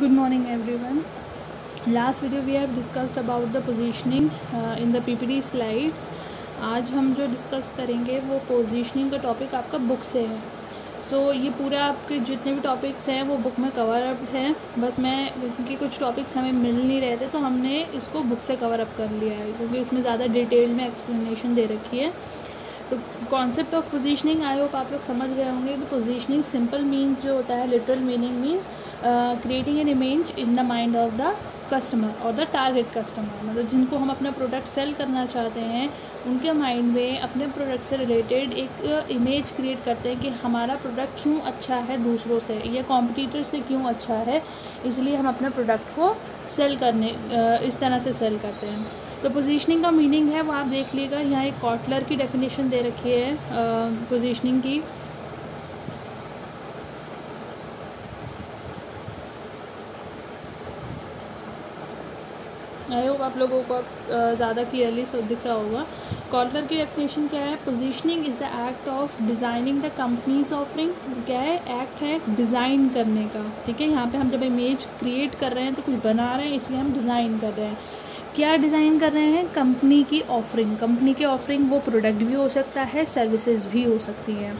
good morning everyone. Last video we have discussed about the positioning uh, in the ppt slides. आज हम जो discuss करेंगे वो positioning का टॉपिक आपका बुक से है। सो so, ये पूरा आपके जितने भी टॉपिक्स हैं वो बुक में कवर अप हैं। बस मैं क्योंकि कुछ टॉपिक्स हमें मिल नहीं रहे थे तो हमने इसको बुक से कवर अप कर लिया है क्योंकि इसमें ज़्यादा डिटेल में एक्सप्लेनेशन दे रखी है। तो concept of positioning I hope आप लोग समझ गए होंगे कि पोजीशनिंग सिंपल मीन्स जो होता है literal meaning means creating an image in the mind of the customer और द टारगेट कस्टमर मतलब जिनको हम अपना प्रोडक्ट सेल करना चाहते हैं, उनके माइंड में अपने प्रोडक्ट से रिलेटेड एक इमेज क्रिएट करते हैं कि हमारा प्रोडक्ट क्यों अच्छा है दूसरों से या कॉम्पिटिटर से क्यों अच्छा है। इसलिए हम अपने प्रोडक्ट को सेल करने इस तरह से सेल करते हैं। तो पोजीशनिंग का मीनिंग है, वो आप देख लीजिएगा, यहाँ एक कॉटलर की डेफिनेशन दे रखी है पोजीशनिंग की। आई होप आप लोगों को ज़्यादा क्लियरली सब दिख रहा होगा। कॉलर की डेफिनेशन क्या है? Positioning is the act of designing the company's offering क्या है? एक्ट है डिज़ाइन करने का। ठीक है? यहाँ पे हम जब इमेज क्रिएट कर रहे हैं तो कुछ बना रहे हैं, इसलिए हम डिज़ाइन कर रहे हैं। क्या डिज़ाइन कर रहे हैं? कंपनी की ऑफरिंग कंपनी की ऑफरिंग वो प्रोडक्ट भी हो सकता है सर्विसेज़ भी हो सकती हैं।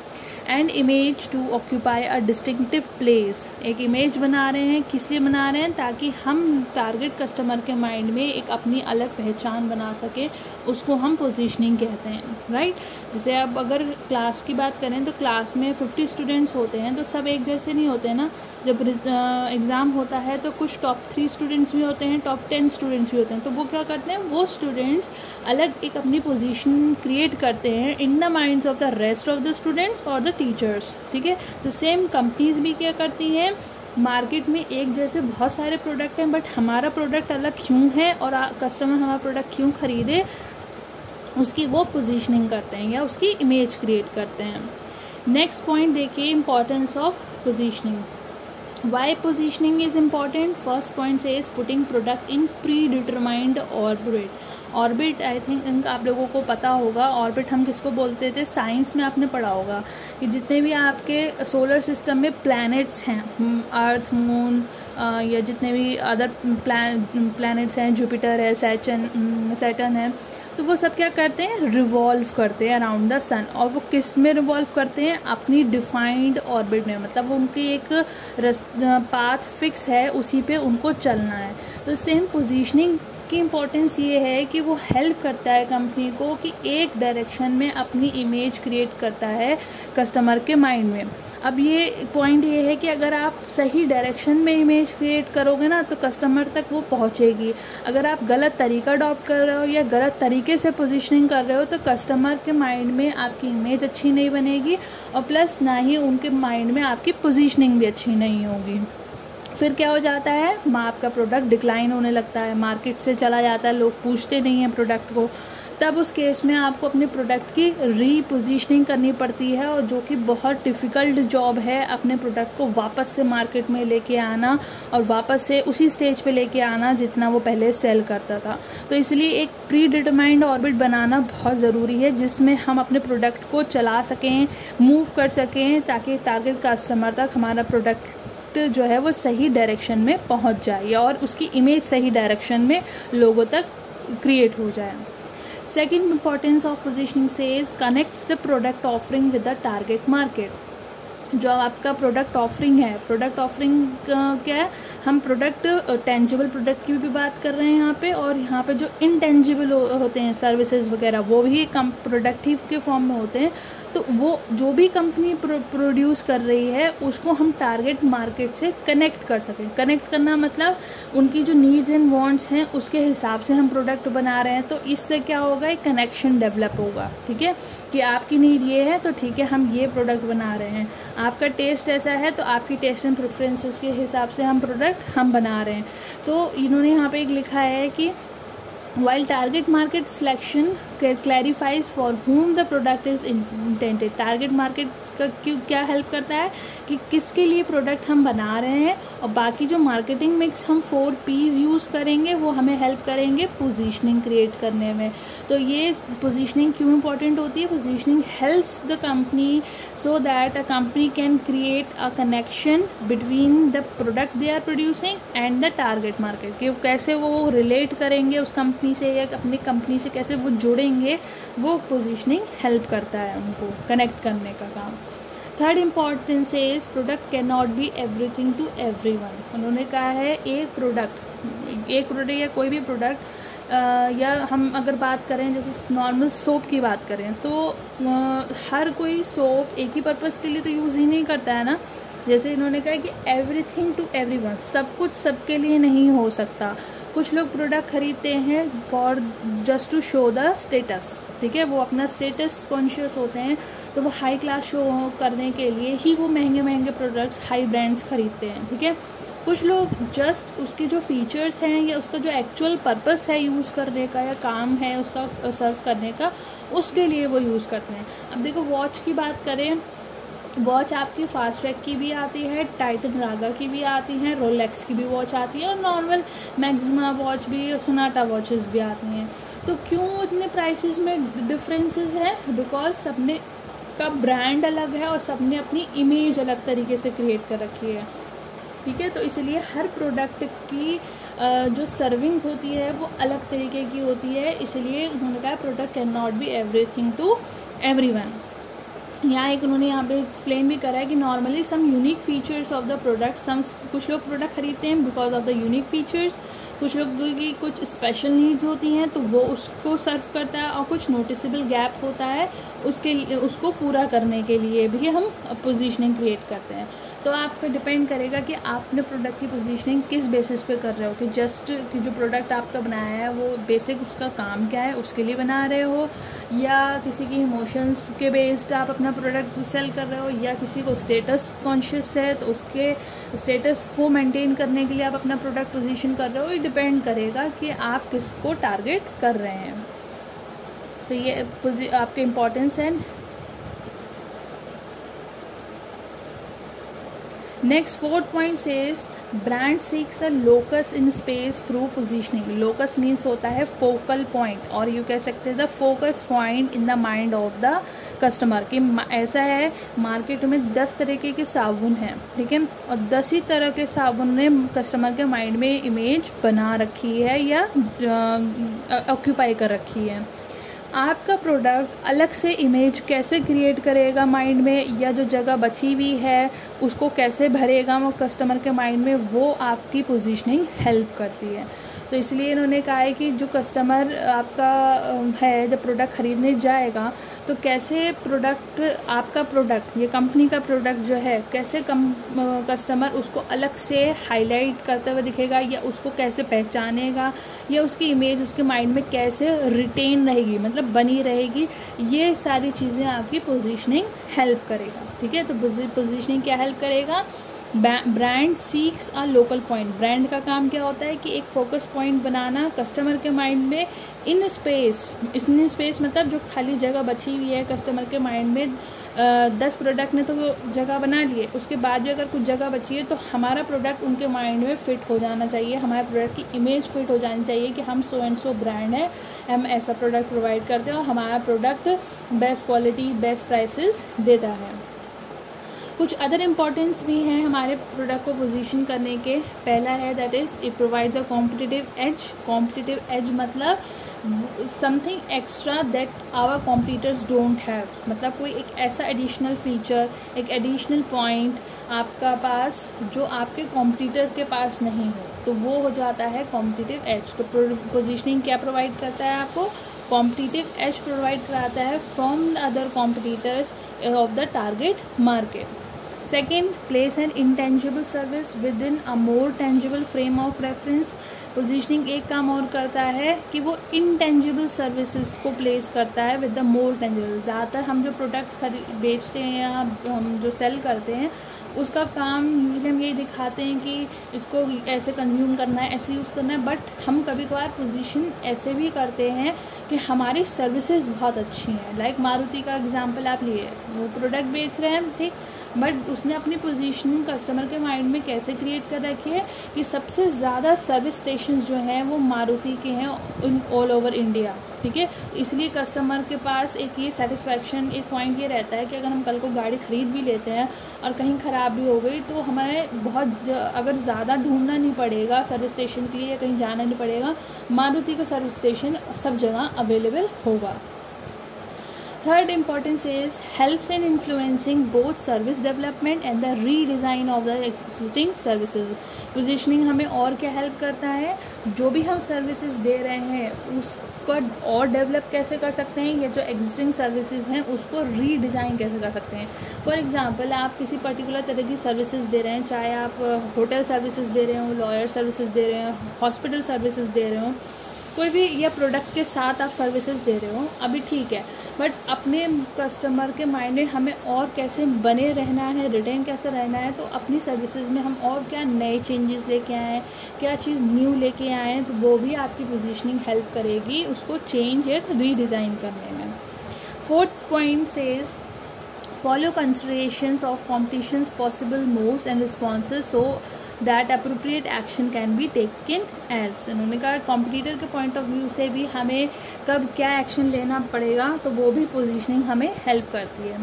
And image to occupy a distinctive place एक इमेज बना रहे हैं, किस लिए बना रहे हैं? ताकि हम टारगेट कस्टमर के माइंड में एक अपनी अलग पहचान बना सकें उसको हम पोजीशनिंग कहते हैं राइट जैसे अब अगर क्लास की बात करें तो क्लास में फिफ्टी स्टूडेंट्स होते हैं तो सब एक जैसे नहीं होते ना? जब एग्ज़ाम होता है तो कुछ टॉप थ्री स्टूडेंट्स भी होते हैं टॉप टेन स्टूडेंट्स भी होते हैं। तो वो क्या करते हैं? वो स्टूडेंट्स अलग एक अपनी पोजीशन क्रिएट करते हैं in the minds of the rest of the students और द टीचर्स ठीक है? तो सेम कंपनीज़ भी क्या करती हैं? मार्केट में एक जैसे बहुत सारे प्रोडक्ट हैं बट हमारा प्रोडक्ट अलग क्यों है और कस्टमर हमारा प्रोडक्ट क्यों खरीदे? उसकी वो पोजीशनिंग करते हैं या उसकी इमेज क्रिएट करते हैं। नेक्स्ट पॉइंट देखिए importance of positioning why positioning is important first point से is putting product in predetermined orbit orbit I think आप लोगों को पता होगा ऑर्बिट हम किसको बोलते थे? साइंस में आपने पढ़ा होगा कि जितने भी आपके सोलर सिस्टम में प्लैनेट्स हैं अर्थ मून या जितने भी अदर प्लैनेट्स हैं जुपिटर है सैचन सैटन है तो वो सब क्या करते हैं? रिवॉल्व करते हैं अराउंड द सन और वो किसमें रिवॉल्व करते हैं? अपनी डिफाइंड ऑर्बिट में। मतलब उनकी एक पाथ फिक्स है, उसी पे उनको चलना है। तो सेम पोजीशनिंग की इम्पोर्टेंस ये है कि वो हेल्प करता है कंपनी को कि एक डायरेक्शन में अपनी इमेज क्रिएट करता है कस्टमर के माइंड में। अब ये पॉइंट ये है कि अगर आप सही डायरेक्शन में इमेज क्रिएट करोगे ना तो कस्टमर तक वो पहुँचेगी। अगर आप गलत तरीका अडॉप्ट कर रहे हो या गलत तरीके से पोजीशनिंग कर रहे हो तो कस्टमर के माइंड में आपकी इमेज अच्छी नहीं बनेगी और प्लस ना ही उनके माइंड में आपकी पोजीशनिंग भी अच्छी नहीं होगी। फिर क्या हो जाता है? आपका प्रोडक्ट डिक्लाइन होने लगता है। मार्केट से चला जाता है। लोग पूछते नहीं हैं प्रोडक्ट को। तब उस केस में आपको अपने प्रोडक्ट की रीपोजिशनिंग करनी पड़ती है और जो कि बहुत डिफ़िकल्ट जॉब है अपने प्रोडक्ट को वापस से मार्केट में लेके आना और वापस से उसी स्टेज पे लेके आना जितना वो पहले सेल करता था। तो इसलिए एक प्री डिटरमाइंड ऑर्बिट बनाना बहुत ज़रूरी है, जिसमें हम अपने प्रोडक्ट को चला सकें मूव कर सकें, ताकि टारगेट कस्टमर तक हमारा प्रोडक्ट जो है वो सही डायरेक्शन में पहुँच जाए और उसकी इमेज सही डायरेक्शन में लोगों तक क्रिएट हो जाए। Second importance of positioning says connects the product offering with the target market जो आपका प्रोडक्ट ऑफरिंग है प्रोडक्ट ऑफरिंग क्या है? हम प्रोडक्ट टेंजिबल प्रोडक्ट की भी बात कर रहे हैं यहाँ पे और यहाँ पे जो इनटेंजिबल हो, होते हैं सर्विसेज़ वगैरह वो भी कम प्रोडक्टिव के फॉर्म में होते हैं। तो वो जो भी कंपनी प्रो, प्रोड्यूस कर रही है उसको हम टारगेट मार्केट से कनेक्ट कर सकें। कनेक्ट करना मतलब उनकी जो नीड्स एंड वांट्स हैं उसके हिसाब से हम प्रोडक्ट बना रहे हैं। तो इससे क्या होगा एक कनेक्शन डेवलप होगा ठीक है? कि आपकी नीड ये है तो ठीक है हम ये प्रोडक्ट बना रहे हैं। आपका टेस्ट ऐसा है तो आपकी टेस्ट एंड प्रेफरेंसेस के हिसाब से हम प्रोडक्ट प्रोडक्ट हम बना रहे हैं। तो इन्होंने यहाँ पे एक लिखा है कि while target market selection clarifies for whom the product is intended target market का क्यों, क्या हेल्प करता है? कि किसके लिए प्रोडक्ट हम बना रहे हैं और बाकी जो मार्केटिंग मिक्स हम फोर पीज यूज़ करेंगे, वो हमें हेल्प करेंगे पोजीशनिंग क्रिएट करने में। तो ये पोजीशनिंग क्यों इंपॉर्टेंट होती है? Positioning helps the company so that a company can create a connection between the product they are producing and the target market कि कैसे वो रिलेट करेंगे उस कंपनी से या अपनी कंपनी से कैसे वो जुड़ेंगे वो पोजिशनिंग हेल्प करता है उनको कनेक्ट करने का काम। Third importance is product can not be everything to every one उन्होंने कहा है एक प्रोडक्ट एक प्रोडक्ट या कोई भी प्रोडक्ट या हम अगर बात करें जैसे नॉर्मल सोप की बात करें तो आ, हर कोई सोप एक ही पर्पज़ के लिए तो यूज़ ही नहीं करता है ना? जैसे इन्होंने कहा कि एवरीथिंग टू एवरी वन सब कुछ सबके लिए नहीं हो सकता। कुछ लोग प्रोडक्ट खरीदते हैं for just to show the status ठीक है? वो अपना स्टेटस कॉन्शियस होते हैं तो वो हाई क्लास शो करने के लिए ही वो महँगे महँगे प्रोडक्ट्स हाई ब्रांड्स खरीदते हैं, ठीक है? कुछ लोग जस्ट उसके जो फीचर्स हैं या उसका जो एक्चुअल पर्पस है यूज़ करने का या काम है उसका सर्व करने का, उसके लिए वो यूज़ करते हैं। अब देखो वॉच की बात करें वॉच आपकी फास्ट ट्रैक की भी आती है, टाइटन रागा की भी आती है, रोलेक्स की भी वॉच आती है और नॉर्मल मैक्सिमा वॉच भी और सोनाटा वॉचेस भी आती हैं। तो क्यों इतने प्राइसेस में डिफरेंसेस हैं? बिकॉज़ सबने का ब्रांड अलग है और सबने अपनी इमेज अलग तरीके से क्रिएट कर रखी है। ठीक है? तो इसलिए हर प्रोडक्ट की जो सर्विंग होती है, वो अलग तरीके की होती है। इसलिए उन्होंने कहा product can not be everything to every one यहाँ एक उन्होंने यहाँ पे एक्सप्लेन भी करा है कि normally some unique features of the product some कुछ लोग प्रोडक्ट खरीदते हैं because of the unique features कुछ लोग की कुछ स्पेशल नीड्स होती हैं तो वो उसको सर्व करता है और कुछ नोटिसेबल गैप होता है उसके उसको पूरा करने के लिए भी हम पोजिशनिंग क्रिएट करते हैं। तो आप आपको डिपेंड करेगा कि आपने प्रोडक्ट की पोजीशनिंग किस बेसिस पे कर रहे हो, कि जस्ट कि जो प्रोडक्ट आपका बनाया है, वो बेसिक उसका काम क्या है, उसके लिए बना रहे हो, या किसी की इमोशंस के बेस्ड आप अपना प्रोडक्ट सेल कर रहे हो, या किसी को स्टेटस कॉन्शियस है तो उसके स्टेटस को मेंटेन करने के लिए आप अपना प्रोडक्ट पोजीशन कर रहे हो, ये डिपेंड करेगा कि आप किसको टारगेट कर रहे हैं। तो ये आपके इम्पोर्टेंस है next fourth point is brand seeks a locus in space through positioning locus means होता है फोकल पॉइंट और यू कह सकते हैं the focus point in the mind of the customer कि ऐसा है मार्केट में दस तरीके के साबुन हैं, ठीक है ठीके? और दस ही तरह के साबुन ने कस्टमर के माइंड में इमेज बना रखी है या ऑक्यूपाई कर रखी है आपका प्रोडक्ट अलग से इमेज कैसे क्रिएट करेगा माइंड में, या जो जगह बची हुई है, उसको कैसे भरेगा वो कस्टमर के माइंड में, वो आपकी पोजीशनिंग हेल्प करती है। तो इसलिए इन्होंने कहा है कि जो कस्टमर आपका है जब प्रोडक्ट ख़रीदने जाएगा तो कैसे प्रोडक्ट आपका प्रोडक्ट ये कंपनी का प्रोडक्ट जो है, कैसे कम कस्टमर उसको अलग से हाईलाइट करते हुए दिखेगा, या उसको कैसे पहचानेगा, या उसकी इमेज उसके माइंड में कैसे रिटेन रहेगी मतलब बनी रहेगी, ये सारी चीज़ें आपकी पोजीशनिंग हेल्प करेगा, ठीक है? तो पोजीशनिंग क्या हेल्प करेगा? Brand seeks a local point brand का काम क्या होता है कि एक फोकस पॉइंट बनाना कस्टमर के माइंड में इन स्पेस इन स्पेस मतलब जो खाली जगह बची हुई है कस्टमर के माइंड में दस प्रोडक्ट ने तो जगह बना लिए उसके बाद भी अगर कुछ जगह बची है तो हमारा प्रोडक्ट उनके माइंड में फिट हो जाना चाहिए। हमारे प्रोडक्ट की इमेज फिट हो जानी चाहिए कि हम सो एंड सो ब्रांड है, हम ऐसा प्रोडक्ट प्रोवाइड करते हैं और हमारा product best quality best prices देता है। कुछ अदर इम्पॉर्टेंस भी हैं हमारे प्रोडक्ट को पोजीशन करने के। पहला है that is it provides a competitive edge competitive edge मतलब something extra that our competitors don't have मतलब कोई एक ऐसा एडिशनल फीचर एक एडिशनल पॉइंट आपका पास जो आपके कॉम्पिटिटर के पास नहीं हो तो वो हो जाता है कॉम्पिटिटिव एज तो पोजिशनिंग क्या प्रोवाइड करता है आपको? कॉम्पिटिटिव एज प्रोवाइड कराता है from other competitors of the target market second place an intangible service within a more tangible frame of reference positioning एक काम और करता है कि वो इनटेंजिबल सर्विसेज़ को प्लेस करता है विद द मोर टेंजिबल ज़्यादातर हम जो प्रोडक्ट खरीद बेचते हैं या हम जो सेल करते हैं, उसका काम यूजली हम यही दिखाते हैं कि इसको ऐसे कंज्यूम करना है, ऐसे यूज़ करना है। बट हम कभी कभार पोजीशन ऐसे भी करते हैं कि हमारी सर्विसेज़ बहुत अच्छी हैं। लाइक मारुति का एग्जांपल आप लिए। वो प्रोडक्ट बेच रहे हैं, ठीक? बट उसने अपनी पोजीशनिंग कस्टमर के माइंड में कैसे क्रिएट कर रखी है कि सबसे ज़्यादा सर्विस स्टेशन जो हैं वो मारुति के हैं इन ऑल ओवर इंडिया ठीक है? इसलिए कस्टमर के पास एक ये सेटिस्फैक्शन एक पॉइंट ये रहता है कि अगर हम कल को गाड़ी ख़रीद भी लेते हैं और कहीं ख़राब भी हो गई तो हमें बहुत अगर ज़्यादा ढूंढना नहीं पड़ेगा सर्विस स्टेशन के लिए या कहीं जाना नहीं पड़ेगा, मारुति का सर्विस स्टेशन सब जगह अवेलेबल होगा। Third importance is helps in influencing both service development and the redesign of the existing services. Positioning हमें और क्या हेल्प करता है? जो भी हम सर्विसेज़ दे रहे हैं, उसको और डेवलप कैसे कर सकते हैं? या जो एग्जिस्टिंग सर्विसेज़ हैं, उसको रीडिज़ाइन कैसे कर सकते हैं? फॉर एग्जांपल आप किसी पर्टिकुलर तरह की सर्विसेज़ दे रहे हैं, चाहे आप होटल सर्विसेज़ दे रहे हो लॉयर सर्विसेज़ दे रहे हो हॉस्पिटल सर्विसेज़ दे रहे हो, कोई भी या प्रोडक्ट के साथ आप सर्विसेज़ दे रहे हो, अभी ठीक है। बट अपने कस्टमर के माइंड में हमें और कैसे बने रहना है रिटेन कैसे रहना है तो अपनी सर्विसेज़ में हम और क्या नए चेंजेस लेके आए क्या चीज़ न्यू लेके आए तो वो भी आपकी पोजीशनिंग हेल्प करेगी, उसको चेंज या रीडिज़ाइन करने में। Fourth point says follow considerations of competition's possible moves and responses. So that appropriate action can be taken as उन्होंने कहा कॉम्पिटिटर के पॉइंट ऑफ़ व्यू से भी हमें कब क्या एक्शन लेना पड़ेगा तो वो भी पोजिशनिंग हमें हेल्प करती है।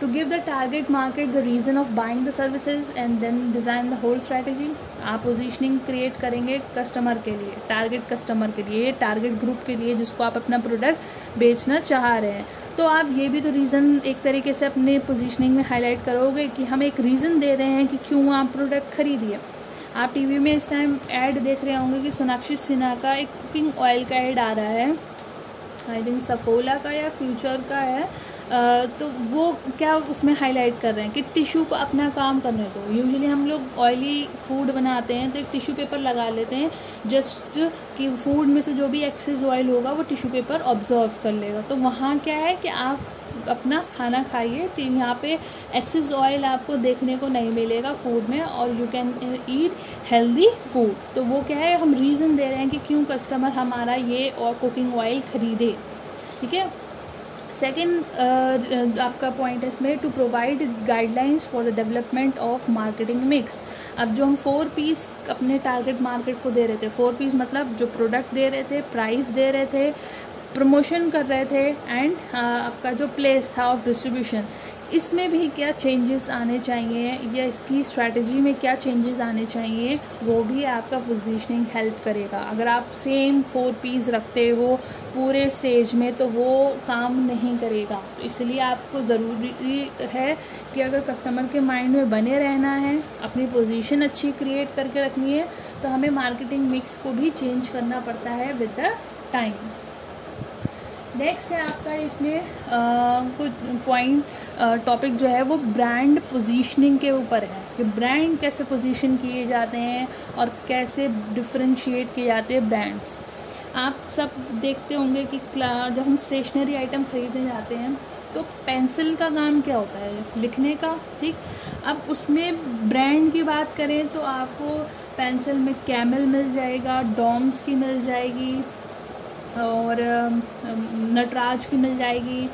To give the target market the reason of buying the services and then design the whole strategy आप पोजिशनिंग क्रिएट करेंगे कस्टमर के लिए टारगेट कस्टमर के लिए टारगेट ग्रुप के लिए जिसको आप अपना प्रोडक्ट बेचना चाह रहे हैं। तो आप ये भी तो रीज़न एक तरीके से अपने पोजिशनिंग में हाईलाइट करोगे कि हम एक रीज़न दे रहे हैं कि क्यों आप प्रोडक्ट खरीदिए। आप टीवी में इस टाइम ऐड देख रहे होंगे कि सोनाक्षी सिन्हा का एक कुकिंग ऑयल का ऐड आ रहा है। आई थिंक सफोला का या फ्यूचर का है। आ, तो वो क्या उसमें हाईलाइट कर रहे हैं कि टिश्यू को अपना काम करने दो यूजुअली हम लोग ऑयली फ़ूड बनाते हैं तो एक टिश्यू पेपर लगा लेते हैं जस्ट कि फ़ूड में से जो भी एक्सेस ऑयल होगा वो टिश्यू पेपर ऑब्जॉर्व कर लेगा। तो वहाँ क्या है कि आप अपना खाना खाइए। यहाँ पे एक्सेस ऑयल आपको देखने को नहीं मिलेगा फ़ूड में और you can eat healthy food तो वो क्या है, हम रीज़न दे रहे हैं कि क्यों कस्टमर हमारा ये और कुकिंग ऑयल ख़रीदे। ठीक है? सेकेंड आपका पॉइंट है इसमें to provide guidelines for the development of marketing mix अब जो हम फोर पीस अपने टारगेट मार्केट को दे रहे थे फोर पीस मतलब जो प्रोडक्ट दे रहे थे प्राइस दे रहे थे प्रमोशन कर रहे थे एंड आपका जो प्लेस था ऑफ़ डिस्ट्रीब्यूशन इसमें भी क्या चेंजेस आने चाहिए या इसकी स्ट्रैटेजी में क्या चेंजेस आने चाहिए, वो भी आपका पोजीशनिंग हेल्प करेगा। अगर आप सेम फोर पीस रखते हो पूरे स्टेज में तो वो काम नहीं करेगा। तो इसलिए आपको ज़रूरी है कि अगर कस्टमर के माइंड में बने रहना है, अपनी पोजीशन अच्छी क्रिएट करके रखनी है तो हमें मार्केटिंग मिक्स को भी चेंज करना पड़ता है विद द टाइम नेक्स्ट है आपका इसमें कुछ पॉइंट टॉपिक जो है वो ब्रांड पोजीशनिंग के ऊपर है। कि ब्रांड कैसे पोजीशन किए जाते हैं और कैसे डिफ्रेंशिएट किए जाते हैं ब्रांड्स आप सब देखते होंगे कि जब हम स्टेशनरी आइटम खरीदने जाते हैं तो पेंसिल का काम क्या होता है? लिखने का, ठीक? अब उसमें ब्रांड की बात करें तो आपको पेंसिल में कैमल मिल जाएगा डॉम्स की मिल जाएगी और नटराज की मिल जाएगी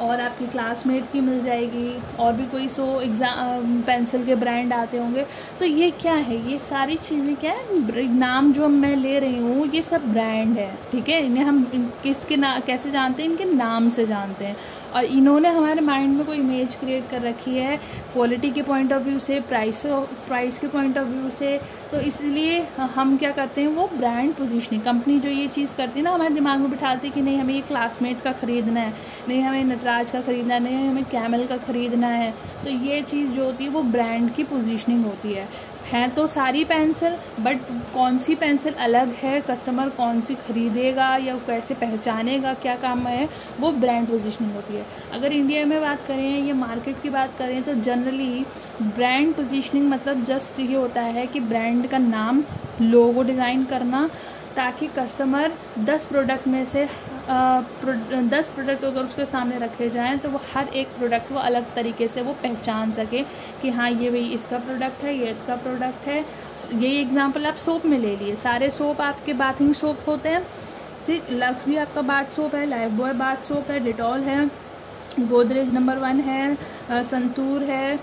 और आपकी क्लासमेट की मिल जाएगी और भी कोई सो एग्ज़ाम पेंसिल के ब्रांड आते होंगे। तो ये क्या है? ये सारी चीज़ें क्या है? नाम जो मैं ले रही हूँ, ये सब ब्रांड है, ठीक है? इन्हें हम किसके ना, कैसे जानते हैं? इनके नाम से जानते हैं। और इन्होंने हमारे माइंड में कोई इमेज क्रिएट कर रखी है क्वालिटी के पॉइंट ऑफ़ व्यू से प्राइस प्राइस के पॉइंट ऑफ़ व्यू से तो इसलिए हम क्या करते हैं, वो ब्रांड पोजीशनिंग कंपनी जो ये चीज़ करती है ना, हमारे दिमाग में बिठाती है कि नहीं, हमें ये क्लासमेट का ख़रीदना है, नहीं, हमें नटराज का ख़रीदना है, नहीं, हमें कैमल का ख़रीदना है तो ये चीज़ जो होती है, वो ब्रांड की पोजीशनिंग होती है। हैं तो सारी पेंसिल बट कौन सी पेंसिल अलग है? कस्टमर कौन सी खरीदेगा या कैसे पहचानेगा क्या काम है? वो ब्रांड पोजीशनिंग होती है। अगर इंडिया में बात करें या मार्केट की बात करें तो जनरली ब्रांड पोजीशनिंग मतलब जस्ट ये होता है कि ब्रांड का नाम लोगो डिज़ाइन करना, ताकि कस्टमर दस प्रोडक्ट में से दस प्रोडक्ट अगर उसके सामने रखे जाएँ तो वो हर एक प्रोडक्ट को अलग तरीके से वो पहचान सके कि हाँ ये भाई इसका प्रोडक्ट है, ये इसका प्रोडक्ट है। यही एग्जांपल आप सोप में ले लिए। सारे सोप आपके बाथिंग सोप होते हैं। ठीक, लक्स भी आपका बाथ सोप है, लाइफ बॉय बाथ सोप है, डिटॉल है, गोदरेज नंबर वन है संतूर है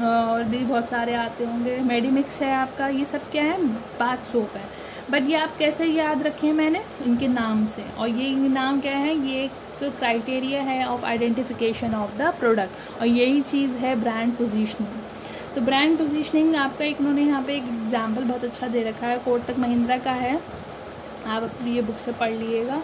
और भी बहुत सारे आते होंगे। मेडिमिक्स है आपका, ये सब क्या है? बाथ सोप है। बट ये आप कैसे याद रखें मैंने? इनके नाम से। और ये नाम क्या है? ये एक क्राइटेरिया है of identification of the product और यही चीज़ है ब्रांड पोजिशनिंग तो ब्रांड पोजिशनिंग आपका एक उन्होंने यहाँ पे एक एग्ज़ाम्पल बहुत अच्छा दे रखा है। कोटक महिंद्रा का है। आप अपनी ये बुक से पढ़ लीजिएगा।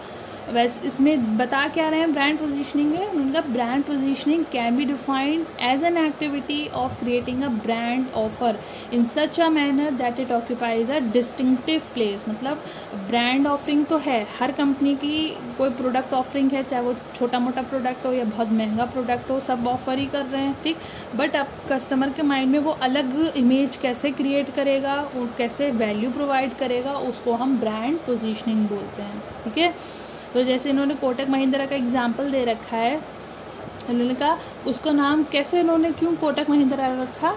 वैसे इसमें बता क्या रहे हैं ब्रांड पोजीशनिंग में? उनका brand positioning can be defined as an activity of creating a brand offer in such a manner that it occupies a distinctive place मतलब ब्रांड ऑफरिंग तो है, हर कंपनी की कोई प्रोडक्ट ऑफरिंग है, चाहे वो छोटा मोटा प्रोडक्ट हो या बहुत महँगा प्रोडक्ट हो, सब ऑफ़र ही कर रहे हैं, ठीक? बट अब कस्टमर के माइंड में वो अलग इमेज कैसे क्रिएट करेगा और कैसे वैल्यू प्रोवाइड करेगा, उसको हम ब्रांड पोजिशनिंग बोलते हैं, ठीक है? तो जैसे इन्होंने कोटक महिंद्रा का एग्ज़ाम्पल दे रखा है उन्होंने कहा उसको नाम कैसे इन्होंने क्यों कोटक महिंद्रा रखा?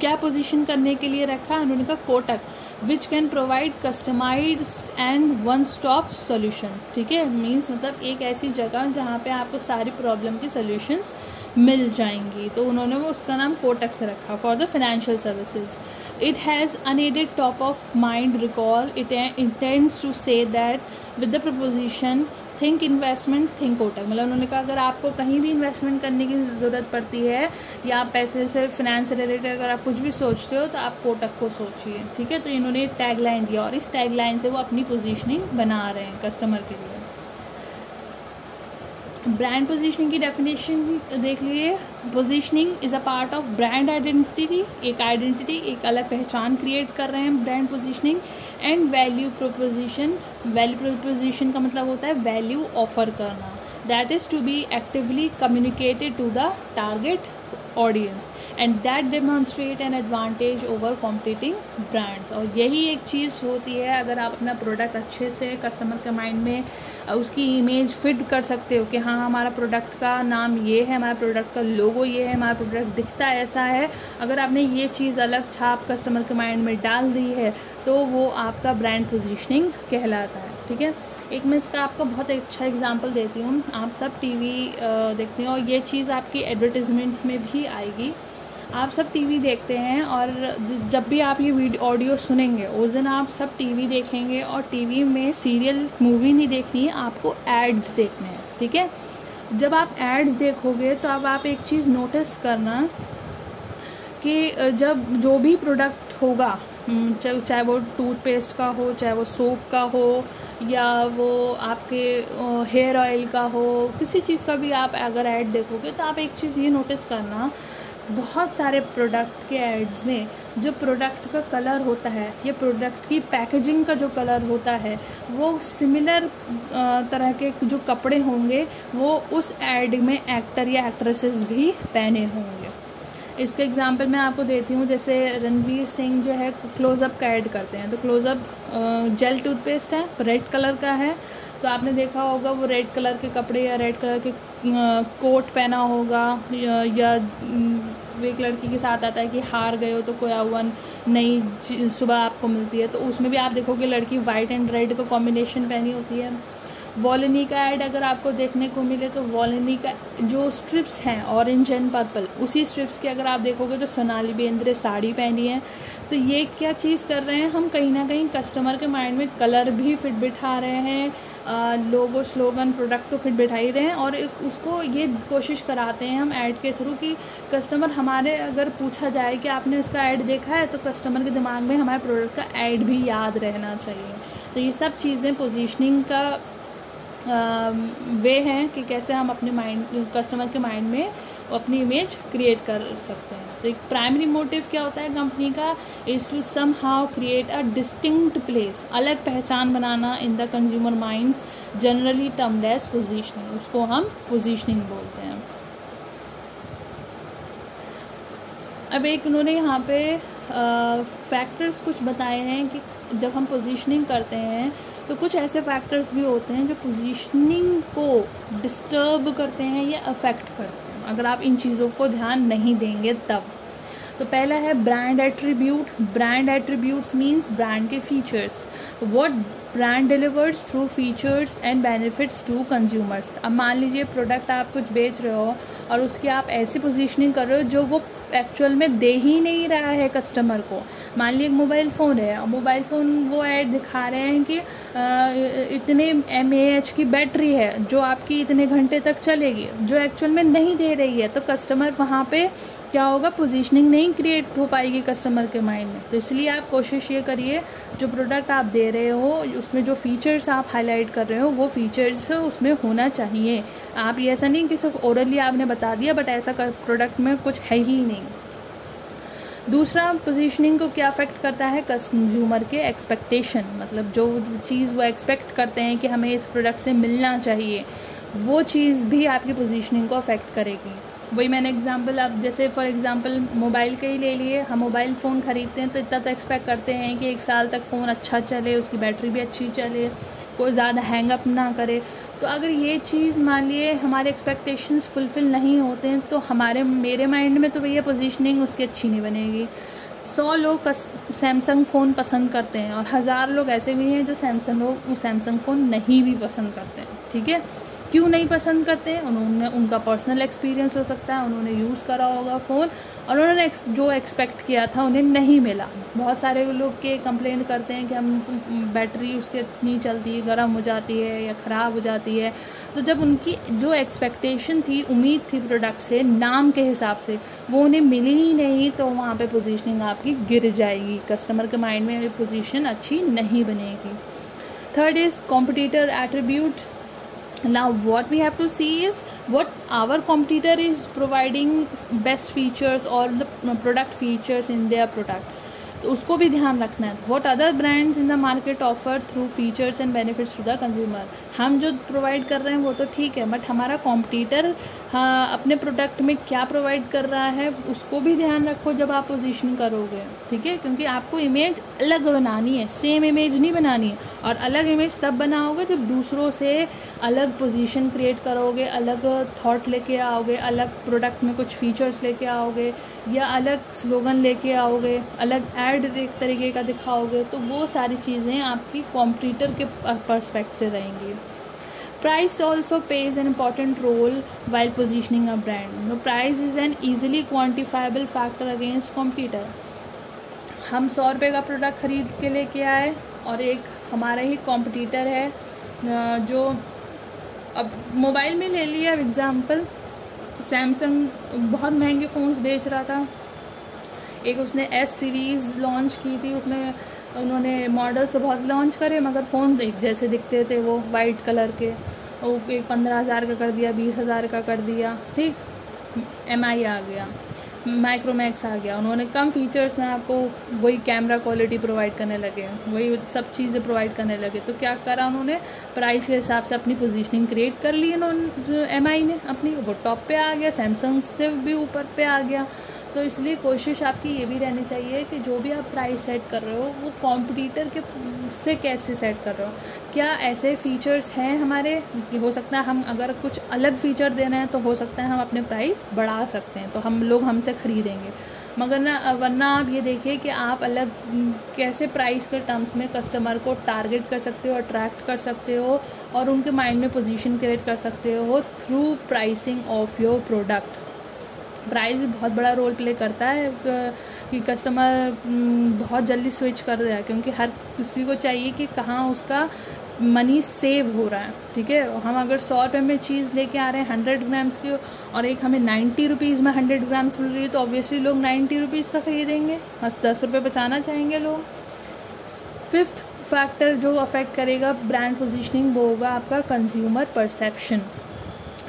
क्या पोजीशन करने के लिए रखा? उन्होंने कहा Kotak which can provide customise and one stop solution ठीक है? मीन्स मतलब एक ऐसी जगह जहाँ पे आपको सारी प्रॉब्लम की सोल्यूशंस मिल जाएँगी। तो उन्होंने वो उसका नाम कोटक से रखा for the financial services it has unaided top of mind recall it intends to say that with the proposition think investment think Kotak मतलब उन्होंने कहा, अगर आपको कहीं भी इन्वेस्टमेंट करने की ज़रूरत पड़ती है, या आप पैसे से फिनेंस रिलेटेड अगर आप कुछ भी सोचते हो तो आप कोटक को सोचिए, ठीक है? तो इन्होंने टैग लाइन दिया और इस टैग लाइन से वो अपनी पोजिशनिंग बना रहे हैं कस्टमर के लिए। ब्रांड पोजीशनिंग की डेफिनेशन देख लीजिए positioning is a part of brand identity एक आइडेंटिटी एक अलग पहचान क्रिएट कर रहे हैं brand positioning and value proposition value proposition का मतलब होता है वैल्यू ऑफ़र करना। That is to be actively communicated to the target audience and that demonstrate an advantage over competing brands और यही एक चीज़ होती है, अगर आप अपना प्रोडक्ट अच्छे से कस्टमर के माइंड में उसकी इमेज फिट कर सकते हो कि हाँ हमारा प्रोडक्ट का नाम ये है, हमारा प्रोडक्ट का लोगो ये है, हमारा प्रोडक्ट दिखता ऐसा है। अगर आपने ये चीज़ अलग छाप कस्टमर के माइंड में डाल दी है तो वो आपका ब्रांड पोजिशनिंग कहलाता है, ठीक है? एक मैं इसका आपको बहुत अच्छा एग्जांपल देती हूँ। आप सब टीवी देखते हैं और ये चीज़ आपकी एडवर्टिजमेंट में भी आएगी। आप सब टीवी देखते हैं और जब भी आप ये वीडियो ऑडियो सुनेंगे, उस दिन आप सब टीवी देखेंगे और टीवी में सीरियल मूवी नहीं देखनी है आपको एड्स देखने हैं, ठीक है? जब आप एड्स देखोगे तो अब आप एक चीज़ नोटिस करना कि जब जो भी प्रोडक्ट होगा चाहे वो टूथपेस्ट का हो, चाहे वो सोप का हो, या वो आपके हेयर ऑयल का हो, किसी चीज़ का भी आप अगर ऐड देखोगे तो आप एक चीज़ ये नोटिस करना बहुत सारे प्रोडक्ट के एड्स में जो प्रोडक्ट का कलर होता है, या प्रोडक्ट की पैकेजिंग का जो कलर होता है, वो सिमिलर तरह के जो कपड़े होंगे, वो उस एड में एक्टर या एक्ट्रेसेस भी पहने होंगे। इसके एग्जांपल मैं आपको देती हूँ, जैसे रणवीर सिंह जो है क्लोज़अप का ऐड करते हैं। तो क्लोज़अप जेल टूथपेस्ट है रेड कलर का है तो आपने देखा होगा वो रेड कलर के कपड़े या रेड कलर के कोट पहना होगा या, एक लड़की के साथ आता है कि हार गए हो तो कोई आवन नई सुबह आपको मिलती है। तो उसमें भी आप देखोगे लड़की वाइट एंड रेड का कॉम्बिनेशन पहनी होती है। वॉलिनी का ऐड अगर आपको देखने को मिले तो वॉलिनी का जो स्ट्रिप्स हैं ऑरेंज एंड पर्पल उसी स्ट्रिप्स के अगर आप देखोगे तो सोनाली बेंद्रे साड़ी पहनी है। तो ये क्या चीज़ कर रहे हैं? हम कहीं ना कहीं कस्टमर के माइंड में कलर भी फिट बिठा रहे हैं। लोगो स्लोगन प्रोडक्ट तो फिट बैठा ही रहे हैं और उसको ये कोशिश कराते हैं हम ऐड के थ्रू कि कस्टमर हमारे अगर पूछा जाए कि आपने उसका ऐड देखा है तो कस्टमर के दिमाग में हमारे प्रोडक्ट का ऐड भी याद रहना चाहिए। तो ये सब चीज़ें पोजीशनिंग का वे हैं कि कैसे हम अपने माइंड कस्टमर के माइंड में अपनी इमेज क्रिएट कर सकते हैं। तो एक प्राइमरी मोटिव क्या होता है कंपनी का? Is to somehow create a distinct place अलग पहचान बनाना in the consumer minds generally term as positioning उसको हम पोजिशनिंग बोलते हैं। अब एक उन्होंने यहाँ पे फैक्टर्स कुछ बताए हैं कि जब हम पोजीशनिंग करते हैं तो कुछ ऐसे फैक्टर्स भी होते हैं जो पोजीशनिंग को डिस्टर्ब करते हैं या अफेक्ट करते हैं। अगर आप इन चीज़ों को ध्यान नहीं देंगे तब। तो पहला है brand attribute brand attributes means brand के features what brand delivers through features and benefits to consumers अब मान लीजिए प्रोडक्ट आप कुछ बेच रहे हो और उसकी आप ऐसी पोजीशनिंग कर रहे हो जो वो एक्चुअल में दे ही नहीं रहा है कस्टमर को। मान लीजिए एक मोबाइल फ़ोन है। और मोबाइल फ़ोन वो ऐड दिखा रहे हैं कि इतने एम की बैटरी है, जो आपकी इतने घंटे तक चलेगी, जो एक्चुअल में नहीं दे रही है तो कस्टमर वहाँ पे क्या होगा पोजीशनिंग नहीं क्रिएट हो पाएगी कस्टमर के माइंड में। तो इसलिए आप कोशिश ये करिए, जो प्रोडक्ट आप दे रहे हो, उसमें जो फीचर्स आप हाईलाइट कर रहे हो, वो फीचर्स उसमें होना चाहिए। आप ये ऐसा नहीं कि सिर्फ़ ओरली आपने बता दिया बट ऐसा प्रोडक्ट में कुछ है ही नहीं। दूसरा पोजीशनिंग को क्या अफेक्ट करता है? कंज्यूमर के एक्सपेक्टेशन मतलब जो चीज़ वो एक्सपेक्ट करते हैं कि हमें इस प्रोडक्ट से मिलना चाहिए, वो चीज़ भी आपकी पोजीशनिंग को अफेक्ट करेगी। वही मैंने एग्जांपल अब जैसे फॉर एग्जांपल मोबाइल के ही ले लिए, हम मोबाइल फ़ोन ख़रीदते हैं तो इतना तो एक्सपेक्ट करते हैं कि एक साल तक फ़ोन अच्छा चले, उसकी बैटरी भी अच्छी चले, कोई ज़्यादा हैंग अप ना करे। तो अगर ये चीज़ मान लिए हमारे एक्सपेक्टेशंस फुलफ़िल नहीं होते हैं तो हमारे, मेरे माइंड में तो भैया पोजीशनिंग उसकी अच्छी नहीं बनेगी। सौ लोग सैमसंग फ़ोन पसंद करते हैं और हज़ार लोग ऐसे भी हैं जो सैमसंग लोग सैमसंग फ़ोन नहीं भी पसंद करते हैं, ठीक है? क्यों नहीं पसंद करते उन्होंने, उनका पर्सनल एक्सपीरियंस हो सकता है, उन्होंने यूज़ करा होगा फ़ोन और उन्होंने जो एक्सपेक्ट किया था उन्हें नहीं मिला। बहुत सारे लोग के कंप्लेंट करते हैं कि हम बैटरी उसके इतनी चलती गर्म हो जाती है या ख़राब हो जाती है। तो जब उनकी जो एक्सपेक्टेशन थी, उम्मीद थी प्रोडक्ट से, नाम के हिसाब से, वो उन्हें मिली ही नहीं तो वहाँ पे पोजीशनिंग आपकी गिर जाएगी। कस्टमर के माइंड में पोजीशन अच्छी नहीं बनेगी। Third is competitor attributes now what we have to see is what our competitor is providing best features or the product features in their product तो उसको भी ध्यान रखना है what other brands in the market offer through features and benefits to the consumer हम जो provide कर रहे हैं वो तो ठीक है बट हमारा कॉम्पिटिटर हाँ अपने प्रोडक्ट में क्या प्रोवाइड कर रहा है, उसको भी ध्यान रखो जब आप पोजीशन करोगे, ठीक है? क्योंकि आपको इमेज अलग बनानी है सेम इमेज नहीं बनानी है। और अलग इमेज तब बनाओगे जब दूसरों से अलग पोजीशन क्रिएट करोगे, अलग थॉट लेके आओगे, अलग प्रोडक्ट में कुछ फीचर्स लेके आओगे, या अलग स्लोगन लेके आओगे, अलग एड एक तरीके का दिखाओगे तो वो सारी चीज़ें आपकी कॉम्पिटिटर के परस्पेक्ट से रहेंगी। Price also plays an important role while positioning a brand price is an easily quantifiable factor against competitor हम सौ रुपये का प्रोडक्ट ख़रीद के लेके आए और एक हमारा ही कॉम्पिटिटर है जो अब मोबाइल में ले लिया एग्ज़ाम्पल सैमसंग बहुत महँगे फ़ोन्स बेच रहा था। एक उसने एस सीरीज़ लॉन्च की थी, उसमें उन्होंने मॉडल्स तो बहुत लॉन्च करे, मगर फ़ोन जैसे दिखते थे वो वाइट कलर के। वो एक पंद्रह हज़ार का कर दिया, बीस हज़ार का कर दिया, ठीक? एम आई आ गया माइक्रोमैक्स आ गया। उन्होंने कम फीचर्स में आपको वही कैमरा क्वालिटी प्रोवाइड करने लगे, वही सब चीज़ें प्रोवाइड करने लगे। तो क्या करा उन्होंने? प्राइस के हिसाब से अपनी पोजीशनिंग क्रिएट कर ली उन्होंने एम आई ने अपनी। वो टॉप पे आ गया सैमसंग से भी ऊपर पे आ गया। तो इसलिए कोशिश आपकी ये भी रहनी चाहिए कि जो भी आप प्राइस सेट कर रहे हो, वो कॉम्पिटिटर के से कैसे सेट कर रहे हो? क्या ऐसे फीचर्स हैं हमारे? हो सकता है हम अगर कुछ अलग फीचर दे रहे हैं तो हो सकता है हम अपने प्राइस बढ़ा सकते हैं तो हम लोग हमसे ख़रीदेंगे। मगर ना, वरना आप ये देखिए कि आप अलग, कैसे प्राइस के टर्म्स में कस्टमर को टारगेट कर सकते हो अट्रैक्ट कर सकते हो और उनके माइंड में पोजीशन क्रिएट कर सकते हो through pricing of your product price बहुत बड़ा रोल प्ले करता है, कि कस्टमर बहुत जल्दी स्विच कर रहा है, क्योंकि हर किसी को चाहिए कि कहाँ उसका मनी सेव हो रहा है, ठीक है? हम अगर सौ रुपये में चीज़ लेके आ रहे हैं हंड्रेड ग्राम्स की और एक हमें नाइन्टी रुपीज़ में हंड्रेड ग्राम्स मिल रही है तो ऑब्वियसली लोग नाइन्टी रुपीज़ का खरीदेंगे, बस दस रुपये बचाना चाहेंगे लोग। फिफ्थ फैक्टर जो अफेक्ट करेगा ब्रांड पोजिशनिंग वो होगा आपका consumer perception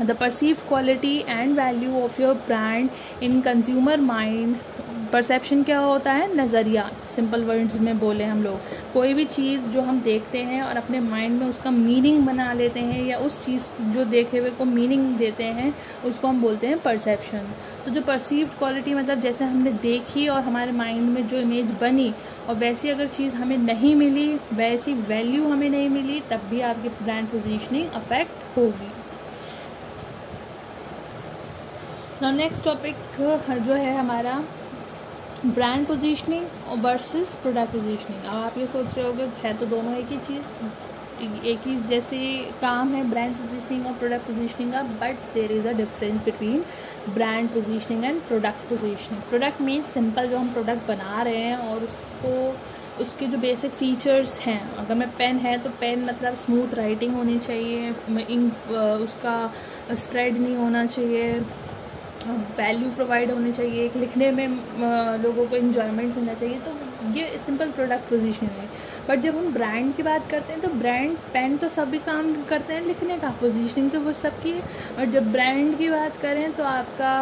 the perceived quality and value of your brand in consumer mind perception क्या होता है? नज़रिया। सिंपल वर्ड्स में बोले हम लोग। कोई भी चीज़ जो हम देखते हैं और अपने माइंड में उसका मीनिंग बना लेते हैं या उस चीज़ जो देखे हुए को मीनिंग देते हैं, उसको हम बोलते हैं परसेप्शन तो जो परसीव्ड क्वालिटी मतलब जैसे हमने देखी और हमारे माइंड में जो इमेज बनी और वैसी अगर चीज़ हमें नहीं मिली, वैसी वैल्यू हमें नहीं मिली, तब भी आपकी ब्रांड पोजीशनिंग अफेक्ट होगी। नेक्स्ट टॉपिक जो है हमारा brand positioning versus product positioning अब आप ये सोच रहे होगे, है तो दोनों एक ही चीज़, एक ही जैसे काम है ब्रांड पोजीशनिंग और प्रोडक्ट पोजीशनिंग का but there is a difference between brand positioning and product positioning product mean simple जो हम प्रोडक्ट बना रहे हैं और उसको, उसके जो बेसिक फीचर्स हैं। अगर मैं पेन है तो पेन मतलब स्मूथ राइटिंग होनी चाहिए इंक उसका स्प्रेड नहीं होना चाहिए। वैल्यू प्रोवाइड होनी चाहिए, एक लिखने में लोगों को इन्जॉयमेंट मिलना चाहिए तो ये सिंपल प्रोडक्ट पोजीशनिंग है। बट जब हम ब्रांड की बात करते हैं तो ब्रांड पेन तो सभी काम करते हैं, लिखने का पोजीशनिंग तो वो सबकी है। और जब ब्रांड की बात करें तो आपका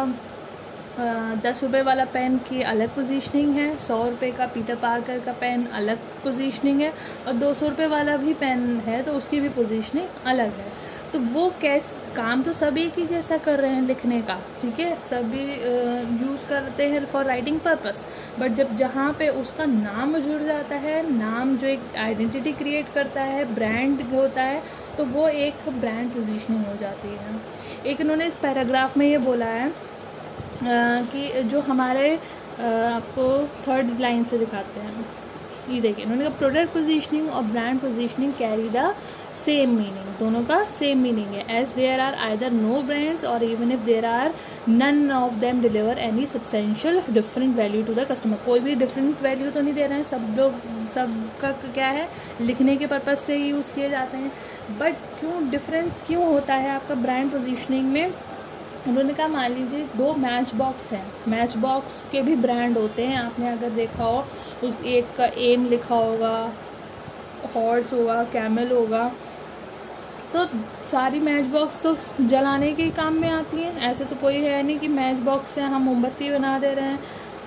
दस रुपये वाला पेन की अलग पोजीशनिंग है, सौ रुपये का पीटर पार्कर का पेन अलग पोजीशनिंग है, और दो सौ रुपये वाला भी पेन है तो उसकी भी पोजीशनिंग अलग है। तो वो कैस काम तो सभी की जैसा कर रहे हैं लिखने का, ठीक है? सभी यूज़ करते हैं फॉर राइटिंग पर्पस बट जब जहाँ पे उसका नाम जुड़ जाता है, नाम जो एक आइडेंटिटी क्रिएट करता है ब्रांड होता है तो वो एक ब्रांड पोजिशनिंग हो जाती है। एक उन्होंने इस पैराग्राफ में ये बोला है कि जो हमारे आपको थर्ड लाइन से दिखाते हैं। ये देखिए उन्होंने कहा प्रोडक्ट पोजीशनिंग और brand positioning carry the same meaning दोनों का सेम मीनिंग है. As there are either no brands और even if there are none of them deliver any substantial different value to the customer कोई भी different value तो नहीं दे रहे हैं. सब लोग सब का क्या है? लिखने के पर्पज़ से ही यूज़ किए जाते हैं. बट क्यों डिफरेंस क्यों होता है आपका ब्रांड पोजिशनिंग में? उन्होंने कहा, मान लीजिए दो मैच बॉक्स हैं. मैच बॉक्स के भी ब्रांड होते हैं. आपने अगर देखा हो, उस एक का एम लिखा होगा हॉर्स होगा कैमल होगा तो सारी मैच बॉक्स तो जलाने के काम में आती हैं। ऐसे तो कोई है नहीं कि मैच बॉक्स से हम मोमबत्ती बना दे रहे हैं।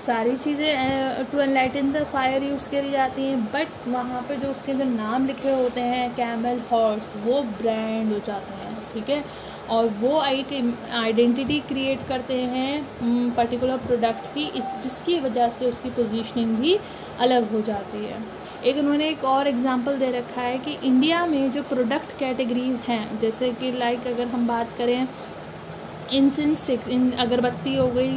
सारी चीज़ें to enlighten the fire use करी जाती हैं। बट वहाँ पे जो उसके जो नाम लिखे होते हैं कैमल हॉर्स वो ब्रांड हो जाते हैं, ठीक है? और वो आइडेंटिटी क्रिएट करते हैं पर्टिकुलर प्रोडक्ट की जिसकी वजह से उसकी पोजीशनिंग भी अलग हो जाती है। एक उन्होंने एक और एग्जांपल दे रखा है कि इंडिया में जो प्रोडक्ट कैटेगरीज हैं, जैसे कि लाइक अगर हम बात करें इंसेंस स्टिक्स इन अगरबत्ती हो गई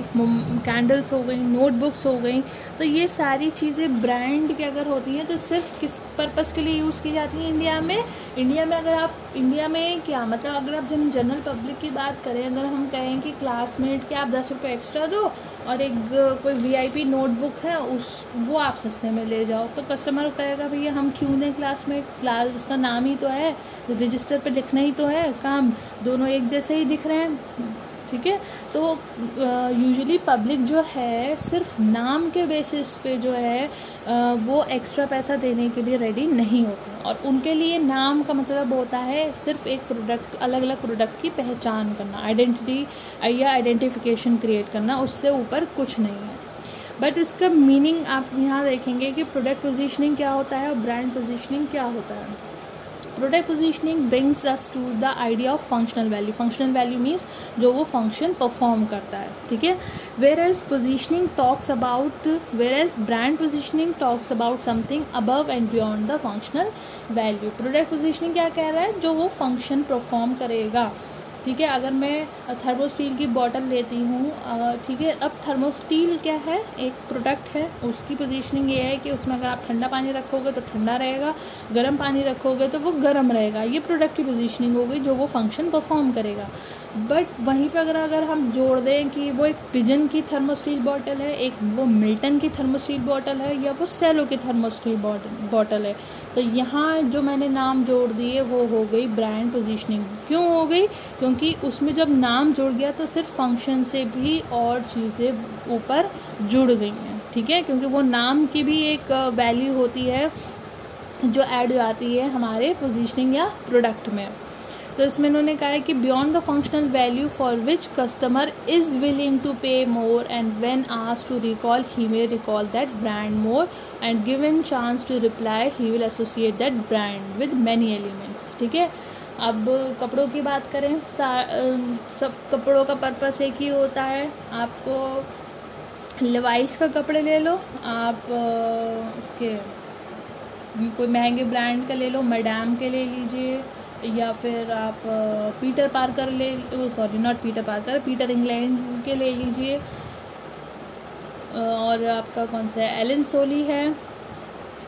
कैंडल्स हो गई नोटबुक्स हो गई तो ये सारी चीज़ें ब्रांड की अगर होती हैं तो सिर्फ़ किस पर्पज़ के लिए यूज़ की जाती हैं इंडिया में? इंडिया में अगर आप इंडिया में क्या मतलब अगर आप जन जनरल पब्लिक की बात करें, अगर हम कहें कि क्लासमेट के आप दस रुपये एक्स्ट्रा दो? और एक कोई वीआईपी नोटबुक है, उस, वो आप सस्ते में ले जाओ। तो कस्टमर कहेगा, भैया, हम क्यों दें क्लास में? क्लास उसका नाम ही तो है रजिस्टर पे लिखना ही तो है। काम दोनों एक जैसे ही दिख रहे हैं। ठीक है? तो यूजुअली पब्लिक जो है सिर्फ़ नाम के बेसिस पे जो है आ, वो एक्स्ट्रा पैसा देने के लिए रेडी नहीं होते और उनके लिए नाम का मतलब होता है सिर्फ़ एक प्रोडक्ट अलग अलग प्रोडक्ट की पहचान करना आइडेंटिटी या आइडेंटिफिकेशन क्रिएट करना उससे ऊपर कुछ नहीं है। बट इसका मीनिंग आप यहाँ देखेंगे कि प्रोडक्ट पोजिशनिंग क्या होता है और ब्रांड पोजिशनिंग क्या होता है। Product positioning brings us to the idea of functional value functional value means जो वो फ़ंक्शन परफॉर्म करता है, ठीक है? Whereas positioning talks about whereas brand positioning talks about something above and beyond the functional value product positioning क्या कह रहा है? जो वो फ़ंक्शन परफॉर्म करेगा। ठीक है, अगर मैं थर्मोस्टील की बॉटल लेती हूँ ठीक है, अब थर्मोस्टील क्या है? एक प्रोडक्ट है, उसकी पोजीशनिंग ये है कि उसमें अगर आप ठंडा पानी रखोगे तो ठंडा रहेगा, गर्म पानी रखोगे तो वो गर्म रहेगा। ये प्रोडक्ट की पोजीशनिंग होगी जो वो फ़ंक्शन परफॉर्म करेगा। बट वहीं पर अगर अगर हम जोड़ दें कि वो एक पिजन की थर्मोस्टील बॉटल है, एक वो मिल्टन की थर्मोस्टील बॉटल है, या वो सेलो की थर्मोस्टील बॉटल है तो यहाँ जो मैंने नाम जोड़ दिए, वो हो गई ब्रांड पोजीशनिंग क्यों हो गई? क्योंकि उसमें जब नाम जुड़ गया तो सिर्फ़ फ़ंक्शन से भी और चीज़ें ऊपर जुड़ गई हैं, ठीक है? क्योंकि वो नाम की भी एक वैल्यू होती है, जो ऐड हो जाती है हमारे पोजीशनिंग या प्रोडक्ट में। तो इसमें उन्होंने कहा है कि beyond the functional value for which customer is willing to pay more and when us to recall he may recall that brand more and given chance to reply he will associate that brand with many elements ठीक है? अब कपड़ों की बात करें सब कपड़ों का पर्पस एक ही होता है। आपको लिवाइस का कपड़े ले लो, आप उसके, कोई महँगे ब्रांड का ले लो मैडम के ले लीजिए। या फिर आप पीटर पार्कर ले sorry not Peter Parker Peter England के ले लीजिए। और आपका कौन सा है? एलन सोली है।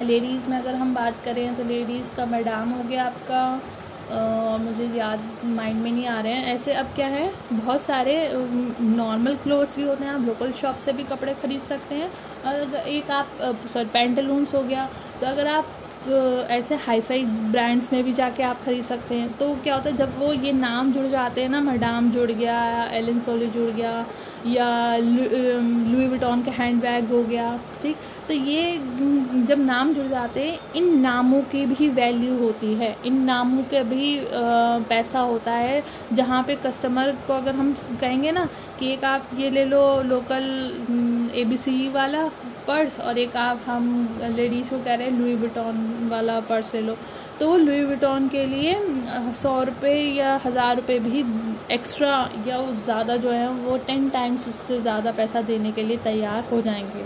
लेडीज़ में अगर हम बात करें तो लेडीज़ का मैडाम हो गया आपका। आ, मुझे याद माइंड में नहीं आ रहे हैं। ऐसे अब क्या है? बहुत सारे नॉर्मल क्लोथ्स भी होते हैं। आप लोकल शॉप से भी कपड़े ख़रीद सकते हैं। और एक आप सॉरी पेंटलून्स हो गया। तो अगर आप ऐसे हाई फाई ब्रांड्स में भी जाके आप ख़रीद सकते हैं। तो क्या होता है, जब वो ये नाम जुड़ जाते हैं ना, मैडाम जुड़ गया, एलन सोली जुड़ गया, या लुई विटॉन का हैंड बैग हो गया, ठीक? तो ये, जब नाम जुड़ जाते हैं, इन नामों की भी वैल्यू होती है। इन नामों के भी पैसा होता है, जहाँ पे कस्टमर को अगर हम कहेंगे ना कि एक आप ये ले लो लोकल ए बी सी वाला पर्स और एक आप, हम लेडीज़ को कह रहे हैं, लुई बिटॉन वाला पर्स ले लो। तो वो लुई बिटॉन के लिए सौ रुपये या हज़ार रुपये भी एक्स्ट्रा या ज़्यादा जो है, वो टेन टाइम्स उससे ज़्यादा पैसा देने के लिए तैयार हो जाएँगे।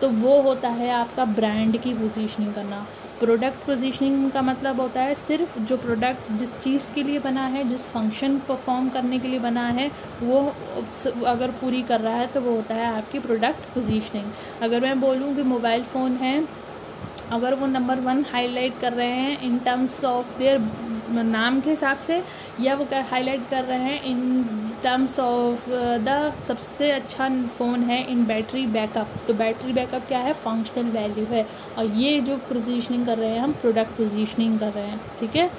तो वो होता है आपका ब्रांड की पोजीशनिंग करना। प्रोडक्ट पोजीशनिंग का मतलब होता है सिर्फ़ जो प्रोडक्ट जिस चीज़ के लिए बना है, जिस फ़ंक्शन परफॉर्म करने के लिए बना है, वो अगर पूरी कर रहा है तो वो होता है आपकी प्रोडक्ट पोजीशनिंग। अगर मैं बोलूँ कि मोबाइल फ़ोन है अगर वो नंबर वन हाईलाइट कर रहे हैं इन टर्म्स ऑफ़ देयर नाम के हिसाब से, या वो हाईलाइट कर रहे हैं इन टर्म्स ऑफ़ द सबसे अच्छा फ़ोन है इन बैटरी बैकअप तो बैटरी बैकअप क्या है? फंक्शनल वैल्यू है। और ये जो पोजीशनिंग कर रहे हैं, हम प्रोडक्ट पोजीशनिंग कर रहे हैं, ठीक है?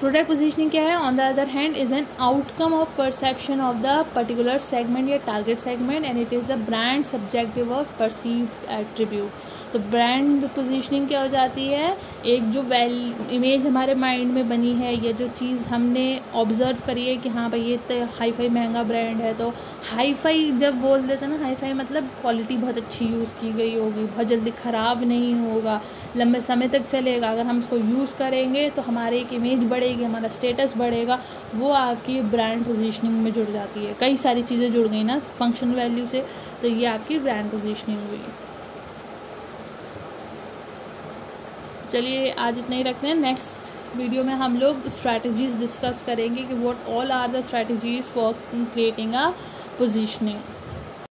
प्रोडक्ट पोजिशनिंग क्या है? On the other hand is an outcome of perception of the particular segment या target segment and it is the brand subjective of perceive attribute तो ब्रांड पोजिशनिंग क्या हो जाती है? एक जो वेल इमेज हमारे माइंड में बनी है या जो चीज़ हमने ऑब्ज़र्व करी है कि हाँ भाई ये तो हाई फाई महँगा ब्रांड है तो हाई फाई जब बोल देते ना हाई फाई मतलब क्वालिटी बहुत अच्छी यूज़ की गई होगी, बहुत जल्दी ख़राब नहीं होगा। लंबे समय तक चलेगा। अगर हम इसको यूज़ करेंगे तो हमारे एक इमेज बढ़ेगी, हमारा स्टेटस बढ़ेगा, वो आपकी ब्रांड पोजीशनिंग में जुड़ जाती है। कई सारी चीज़ें जुड़ गई ना फ़ंक्शन वैल्यू से तो ये आपकी ब्रांड पोजीशनिंग हुई चलिए, आज इतना ही रखते हैं। नेक्स्ट वीडियो में हम लोग स्ट्रैटेजीज डिस्कस करेंगे कि what all are the strategies for creating a positioning